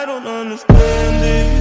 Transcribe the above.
I don't understand it.